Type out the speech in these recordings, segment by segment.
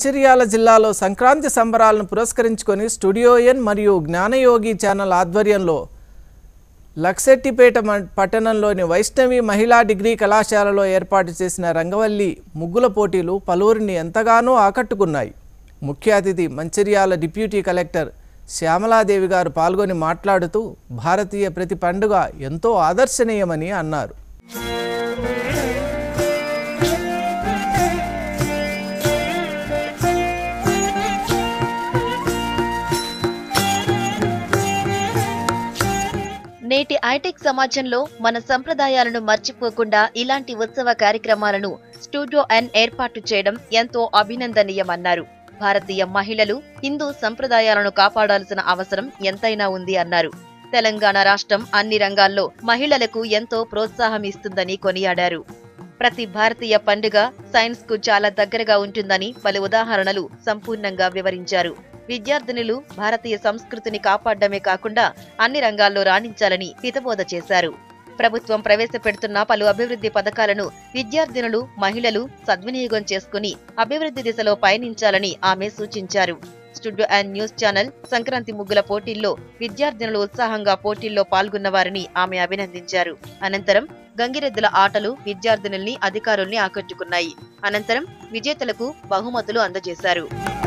మంచిర్యాల జిల్లాలో సంక్రాంతి సంబరాలను పురస్కరించుకొని studio N మరియు జ్ఞానయోగి ఛానల్ ఆధ్వర్యంలో లక్సెట్టిపేట పట్టణంలోని వైష్ణవి మహిళా డిగ్రీ కళాశాలలో ఏర్పాటు చేసిన రంగవల్లి ముగ్గుల పోటీలు పలువురిని ఎంతగానో ఆకట్టుకున్నాయి. ముఖ్య అతిథి మంచిర్యాల డిప్యూటీ కలెక్టర్ శ్యామలాదేవి గారు పాల్గొని మాట్లాడుతూ భారతీయ ప్రతి పండుగ ఎంతో ఆదర్శనీయమని అన్నారు. నేటి హైటెక్ సమాజంలో మన సంప్రదాయాలను మర్చిపోకుండా ఇలాంటి ఉత్సవ కార్యక్రమాలను స్టూడియో ఎన్ ఏర్పాటు చేయడం ఎంతో అభినందనీయమన్నారు. భారతీయ మహిళలు హిందూ సంప్రదాయాలను కాపాడాల్సిన అవసరం ఎంతైనా ఉంది అన్నారు. తెలంగాణ రాష్ట్రం అన్ని రంగాల్లో మహిళలకు ఎంతో ప్రోత్సాహం ఇస్తుందని కొనియాడారు. ప్రతి భారతీయ పండుగ సైన్స్కు చాలా దగ్గరగా ఉంటుందని పలు ఉదాహరణలు సంపూర్ణంగా వివరించారు. విద్యార్థినులు భారతీయ సంస్కృతిని కాపాడమే కాకుండా అన్ని రంగాల్లో రాణించాలని హితబోధ చేశారు. ప్రభుత్వం ప్రవేశపెడుతున్న పలు అభివృద్ధి పథకాలను విద్యార్థినులు మహిళలు సద్వినియోగం చేసుకుని అభివృద్ధి దిశలో పయనించాలని ఆమె సూచించారు. Studio and news channel Sankranti ముగ్గుల పోటీల్లో విద్యార్థినులు ఉత్సాహంగా పోటీల్లో పాల్గొన్న వారిని ఆమె అభినందించారు. అనంతరం గంగిరెద్దుల ఆటలు విద్యార్థినుల్ని అధికారుల్ని ఆకట్టుకున్నాయి. అనంతరం విజేతలకు బహుమతులు అందజేశారు.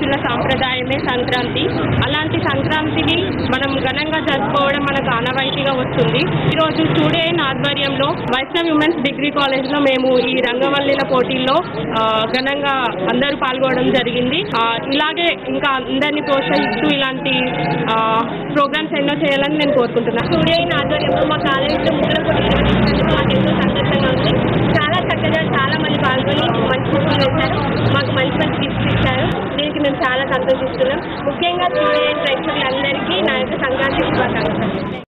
ఆడపడుచుల సాంప్రదాయమే సంక్రాంతి. అలాంటి సంక్రాంతిని మనం ఘనంగా జరుపుకోవడం మనకు ఆనవాయితీగా వస్తుంది. ఈరోజు స్టూడెంట్ ఆధ్వర్యంలో వైష్ణవ్ ఉమెన్స్ డిగ్రీ కాలేజ్లో మేము ఈ రంగవల్లిల పోటీల్లో ఘనంగా అందరూ పాల్గొనడం జరిగింది. ఇలాగే ఇంకా అందరినీ ప్రోత్సహిస్తూ ఇలాంటి ప్రోగ్రామ్స్ ఎన్నో చేయాలని నేను కోరుకుంటున్నాను స్టూడెంట్ ఆధ్వర్యంలో మా కాలేజీలో ముగ్గుల మేము చాలా సంతోషిస్తున్నాం ముఖ్యంగా స్టూడెంట్ ప్రేక్షకులందరికీ నా యొక్క సంక్రాంతి శుభాకాంక్షలు.